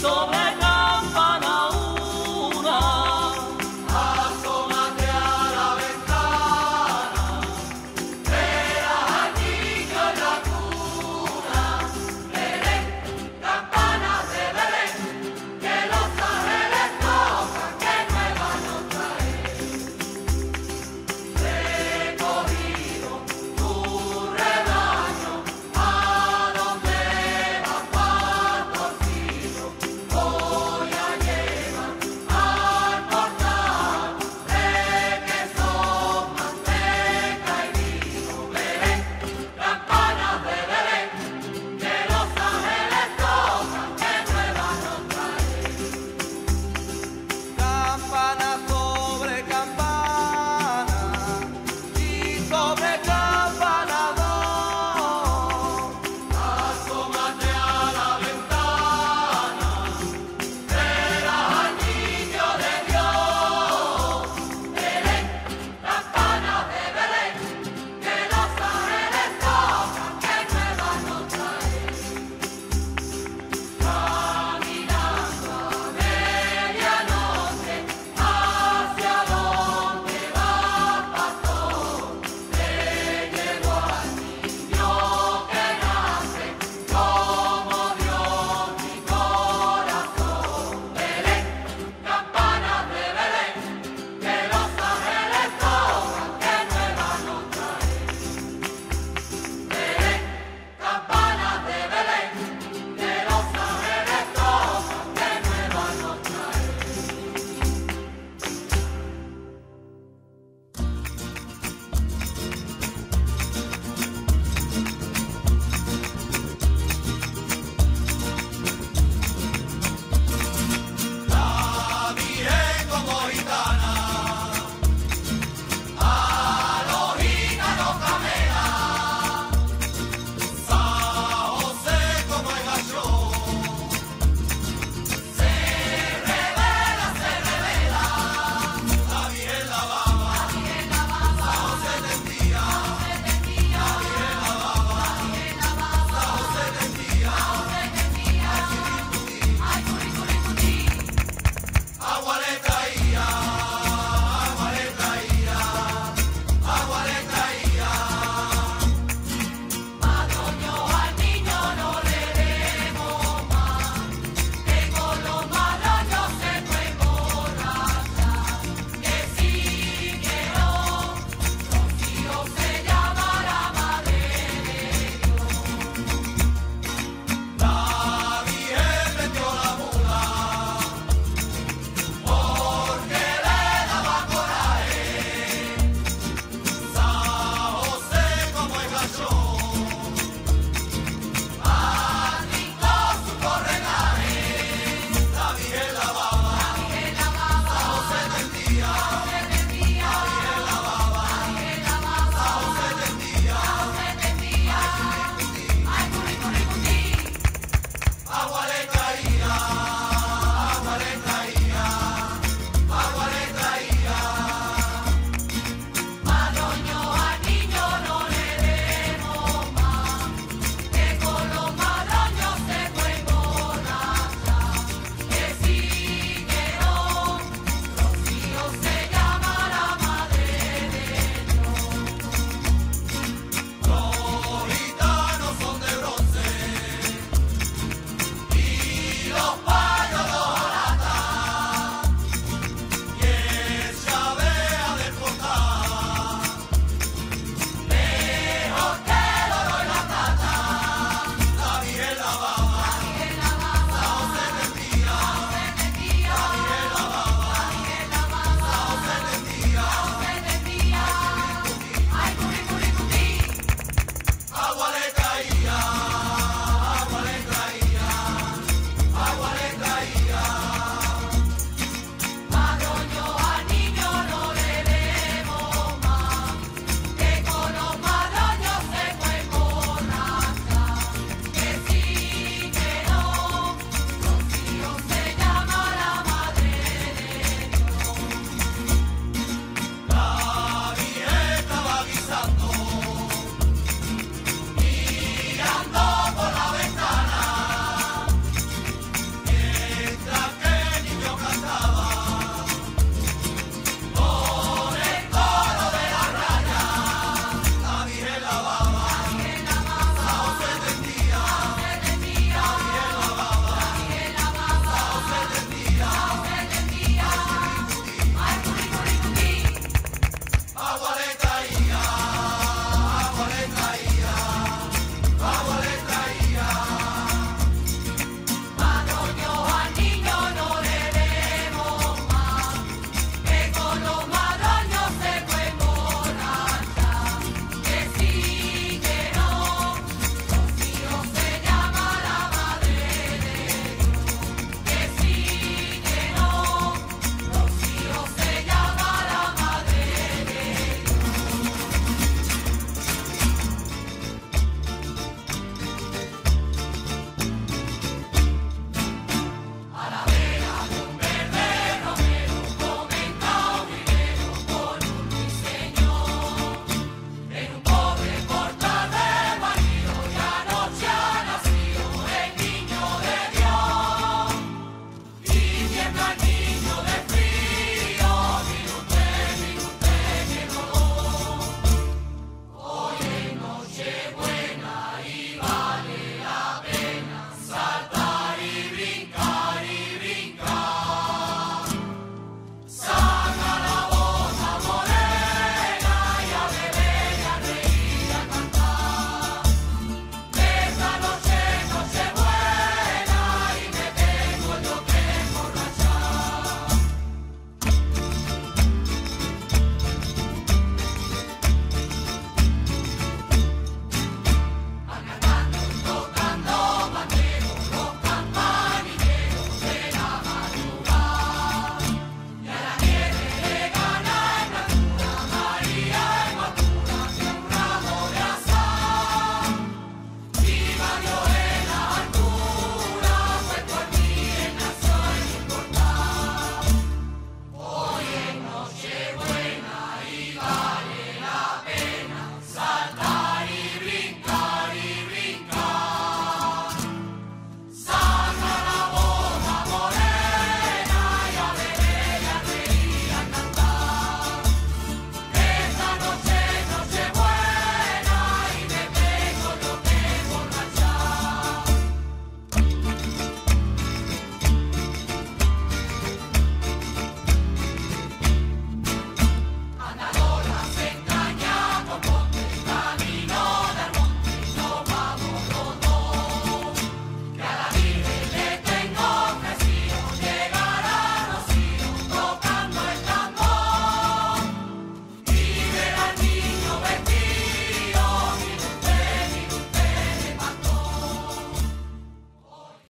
空